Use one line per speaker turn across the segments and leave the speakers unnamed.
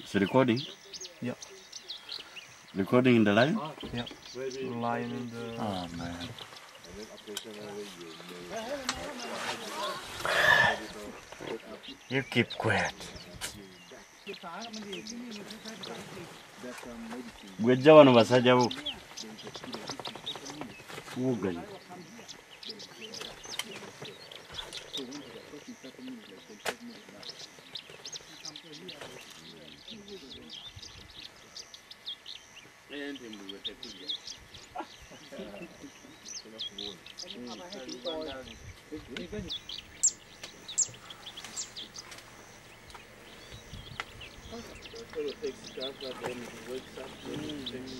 It's recording?
Yeah.
Recording in the live?
Yeah. Lion in the.
Oh man.
You keep quiet.
Pelo texto, para dentro, depois, sabe?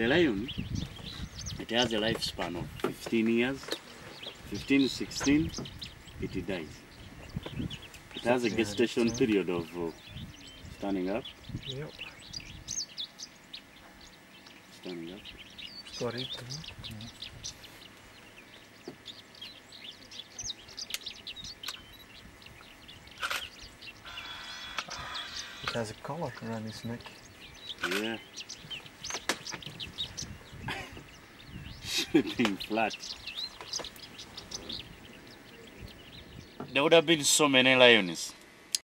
The lion, it has a lifespan of 15 years. 15 to 16, it dies. It has a gestation period of uh, standing up,
Yep.
standing up.
Sorry. It has a collar around his neck.
Yeah. Sleeping flat. There would have been so many lions.